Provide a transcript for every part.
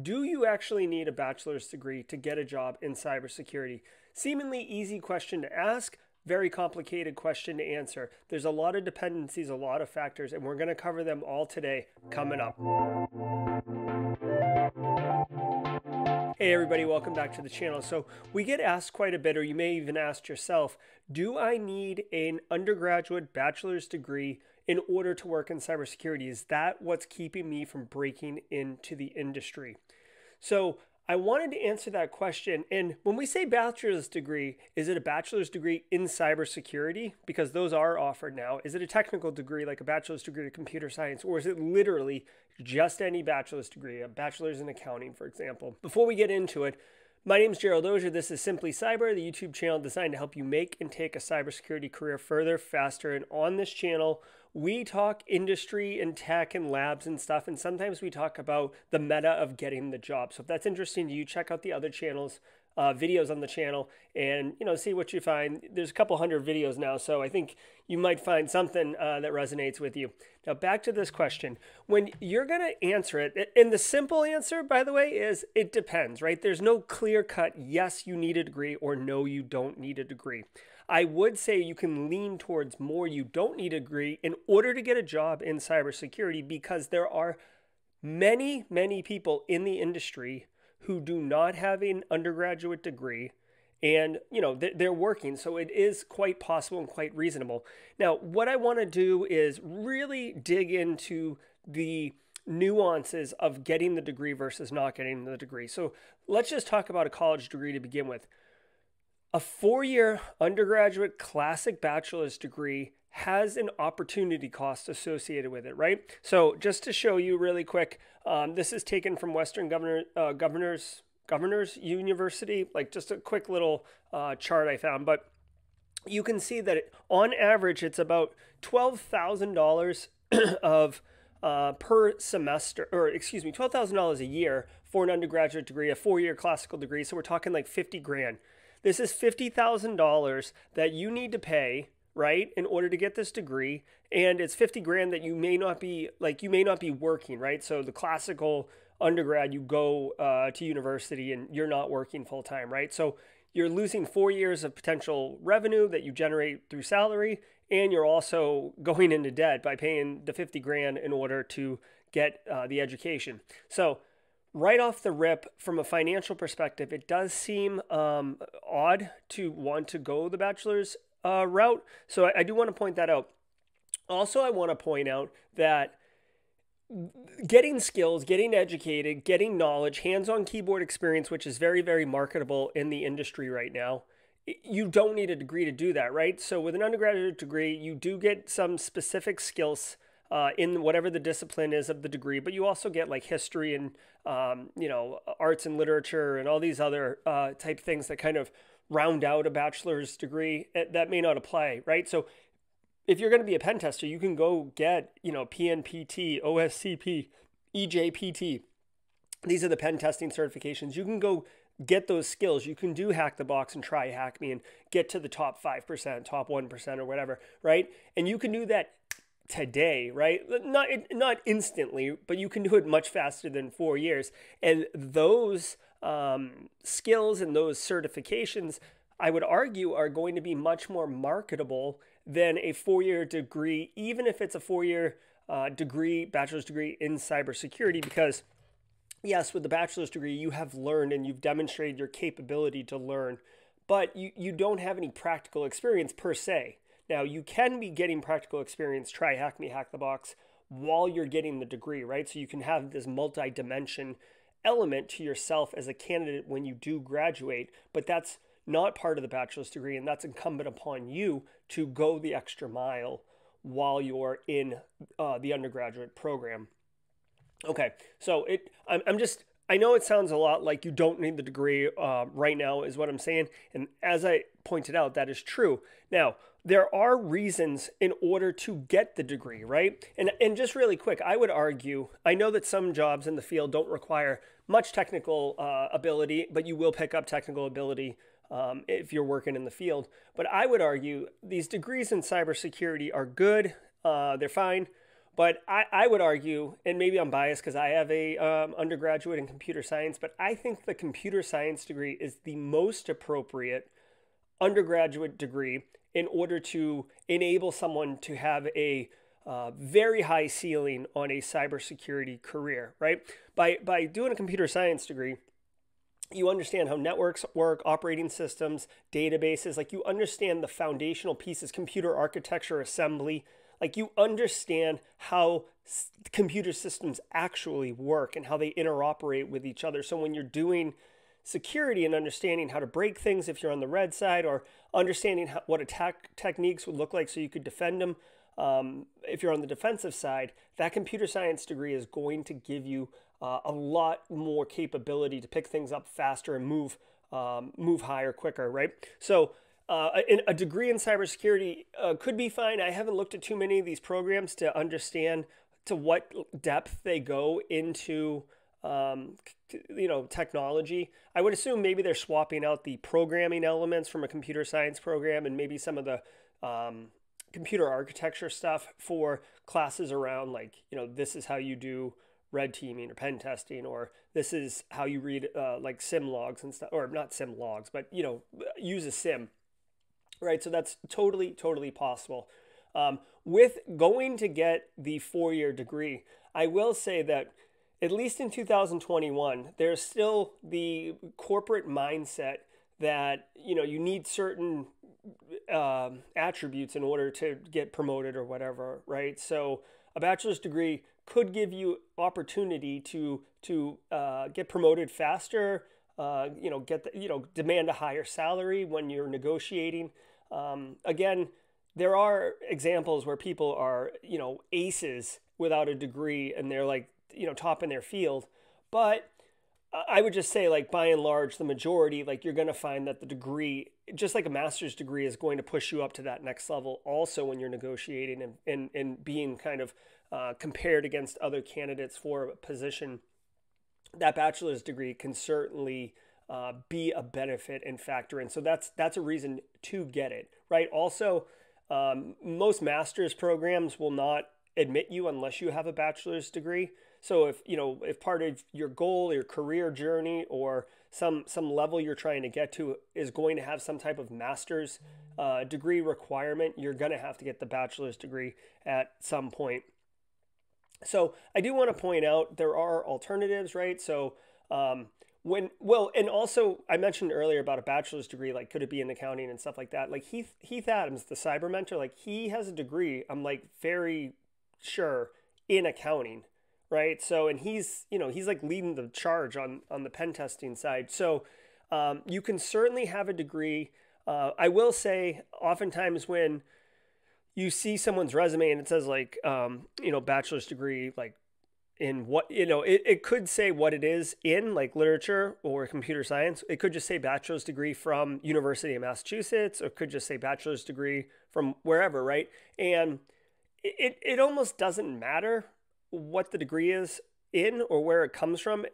Do you actually need a bachelor's degree to get a job in cybersecurity? Seemingly easy question to ask, very complicated question to answer. There's a lot of dependencies, a lot of factors, and we're going to cover them all today coming up. Hey everybody, welcome back to the channel. So we get asked quite a bit, or you may even ask yourself, do I need an undergraduate bachelor's degree in order to work in cybersecurity? Is that what's keeping me from breaking into the industry? So I wanted to answer that question. And when we say bachelor's degree, is it a bachelor's degree in cybersecurity? Because those are offered now. Is it a technical degree like a bachelor's degree in computer science? Or is it literally just any bachelor's degree, a bachelor's in accounting, for example? Before we get into it, my name is Gerald Auger. This is Simply Cyber, the YouTube channel designed to help you make and take a cybersecurity career further, faster. And on this channel, we talk industry and tech and labs and stuff. And sometimes we talk about the meta of getting the job. So if that's interesting to you, check out the other channels uh, videos on the channel and you know see what you find. There's a couple hundred videos now, so I think you might find something uh, that resonates with you. Now back to this question: when you're going to answer it, and the simple answer, by the way, is it depends. Right? There's no clear cut yes you need a degree or no you don't need a degree. I would say you can lean towards more you don't need a degree in order to get a job in cybersecurity because there are many, many people in the industry who do not have an undergraduate degree and you know they're working. So it is quite possible and quite reasonable. Now what i want to do is really dig into the nuances of getting the degree versus not getting the degree. So let's just talk about a college degree to begin with a four-year undergraduate classic bachelor's degree has an opportunity cost associated with it, right? So just to show you really quick, um, this is taken from Western Governor uh, Governors Governors University, like just a quick little uh, chart I found, but you can see that it, on average it's about twelve thousand dollars of uh, per semester, or excuse me, twelve thousand dollars a year for an undergraduate degree, a four-year classical degree. So we're talking like fifty grand. This is fifty thousand dollars that you need to pay right in order to get this degree and it's 50 grand that you may not be like you may not be working right? So the classical undergrad you go uh, to university and you're not working full time right? So you're losing four years of potential revenue that you generate through salary and you're also going into debt by paying the 50 grand in order to get uh, the education. So right off the rip, from a financial perspective, it does seem um, odd to want to go the bachelor's uh, route. So I, I do want to point that out. Also, I want to point out that getting skills, getting educated, getting knowledge, hands on keyboard experience, which is very, very marketable in the industry right now, you don't need a degree to do that, right? So, with an undergraduate degree, you do get some specific skills. Uh, in whatever the discipline is of the degree, but you also get like history and um, you know arts and literature and all these other uh, type things that kind of round out a bachelor's degree, that may not apply, right? So if you're going to be a pen tester, you can go get, you know, PNPT, OSCP, EJPT. These are the pen testing certifications. You can go get those skills. You can do hack the box and TryHackMe and get to the top 5%, top 1% or whatever, right? And you can do that today, right? Not not instantly, but you can do it much faster than 4 years. And those um, skills and those certifications, I would argue, are going to be much more marketable than a four year degree, even if it's a four year uh, degree, bachelor's degree in cybersecurity, because yes, with the bachelor's degree, you have learned and you've demonstrated your capability to learn, but you, you don't have any practical experience per se. Now, you can be getting practical experience, TryHackMe, Hack the Box, while you're getting the degree, right? So you can have this multi dimension element to yourself as a candidate when you do graduate, but that's not part of the bachelor's degree, and that's incumbent upon you to go the extra mile while you're in uh, the undergraduate program. Okay, so it I'm, I'm just I know it sounds a lot like you don't need the degree uh, right now, is what I'm saying. And as I pointed out, that is true. Now, there are reasons in order to get the degree, right? And, and just really quick, I would argue, I know that some jobs in the field don't require much technical uh, ability, but you will pick up technical ability um, if you're working in the field. But I would argue these degrees in cybersecurity are good, uh, they're fine, But I, I would argue, and maybe I'm biased because I have a um, undergraduate in computer science, but I think the computer science degree is the most appropriate undergraduate degree in order to enable someone to have a uh, very high ceiling on a cybersecurity career, right? By, by doing a computer science degree, you understand how networks work, operating systems, databases, like you understand the foundational pieces, computer architecture, assembly, like you understand how computer systems actually work and how they interoperate with each other. So when you're doing security and understanding how to break things if you're on the red side or understanding how, what attack techniques would look like so you could defend them um, if you're on the defensive side, that computer science degree is going to give you uh, a lot more capability to pick things up faster and move um, move higher quicker, right? So. Uh, a, degree in cybersecurity uh, could be fine. I haven't looked at too many of these programs to understand to what depth they go into um, you know technology. I would assume maybe they're swapping out the programming elements from a computer science program and maybe some of the um, computer architecture stuff for classes around like you know this is how you do red teaming or pen testing or this is how you read uh, like SIEM logs and stuff or not SIEM logs but you know use a SIEM right? So that's totally totally possible. Um, with going to get the four-year degree i will say that at least in 2021 there's still the corporate mindset that you know you need certain uh, attributes in order to get promoted or whatever, right? So a bachelor's degree could give you opportunity to to uh, get promoted faster. Uh, you know, get the, you know demand a higher salary when you're negotiating. Um, again, there are examples where people are you know aces without a degree and they're like you know top in their field, but I would just say, like, by and large, the majority, like, you're going to find that the degree, just like a master's degree, is going to push you up to that next level also when you're negotiating and, and, and being kind of uh, compared against other candidates for a position. That bachelor's degree can certainly uh, be a benefit and factor in. So that's that's a reason to get it, right? Also, um, most master's programs will not admit you unless you have a bachelor's degree. So if you know if part of your goal, your career journey, or some some level you're trying to get to is going to have some type of master's uh, degree requirement, you're going to have to get the bachelor's degree at some point. So I do want to point out there are alternatives, right? So um, when well, and also I mentioned earlier about a bachelor's degree, like could it be in accounting and stuff like that? Like Heath Heath Adams, the cyber mentor, like he has a degree. I'm like very sure in accounting right? So, and he's, you know, he's like leading the charge on on the pen testing side. So, um, you can certainly have a degree. Uh, I will say, oftentimes when you see someone's resume and it says like, um, you know, bachelor's degree, like in what you know it, it could say what it is in like literature or computer science it could just say bachelor's degree from university of massachusetts or could just say bachelor's degree from wherever right and it, it almost doesn't matter what the degree is in or where it comes from,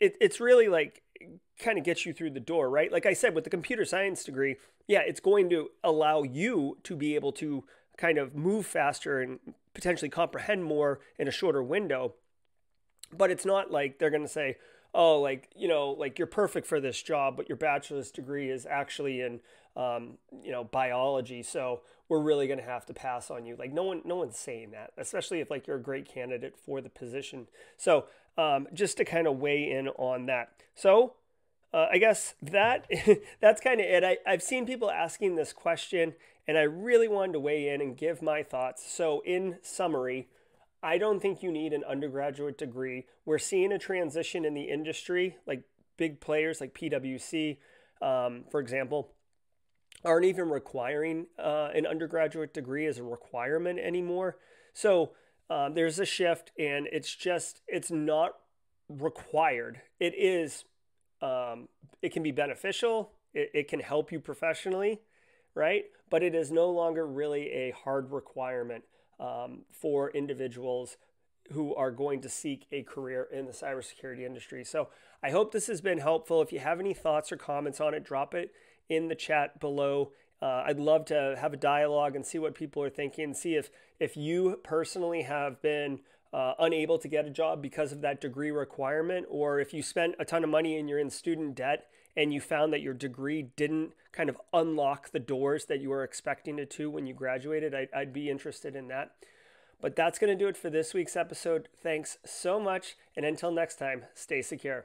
it, it's really like kind of gets you through the door, right? Like I said, with the computer science degree, yeah, it's going to allow you to be able to kind of move faster and potentially comprehend more in a shorter window. But it's not like they're going to say, oh, like, you know, like you're perfect for this job, but your bachelor's degree is actually in, um, you know, biology. So we're really going to have to pass on you. Like no one, no one's saying that, especially if like you're a great candidate for the position. So um, just to kind of weigh in on that. So uh, I guess that that's kind of it. I, I've seen people asking this question, and I really wanted to weigh in and give my thoughts. So in summary, I don't think you need an undergraduate degree. We're seeing a transition in the industry, like big players like PwC, um, for example aren't even requiring uh, an undergraduate degree as a requirement anymore. So um, there's a shift, and it's just it's not required. It is. Um, it can be beneficial. It, it can help you professionally, right? But it is no longer really a hard requirement um, for individuals who are going to seek a career in the cybersecurity industry. So I hope this has been helpful. If you have any thoughts or comments on it, drop it in the chat below. Uh, I'd love to have a dialogue and see what people are thinking, see if if you personally have been uh, unable to get a job because of that degree requirement, or if you spent a ton of money and you're in student debt and you found that your degree didn't kind of unlock the doors that you were expecting it to when you graduated, I, I'd be interested in that. But that's going to do it for this week's episode. Thanks so much. And until next time, stay secure.